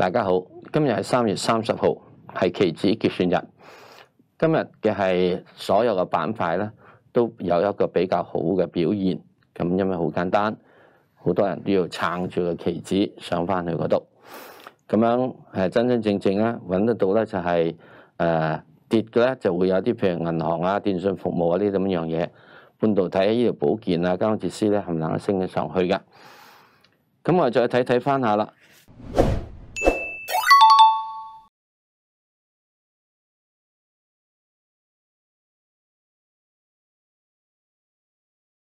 大家好，今日系三月三十号，系期指结算日。今日嘅系所有嘅板块咧，都有一个比较好嘅表现。咁因为好简单，好多人都要撑住个期指上翻去嗰度。咁样系真真正正咧，揾得到咧就系诶跌嘅咧，就会有啲譬如银行啊、电信服务啊呢咁样嘢。半导体、医疗保健啊、交通设施咧，系唔能升得上去嘅。咁我哋再睇睇翻下啦。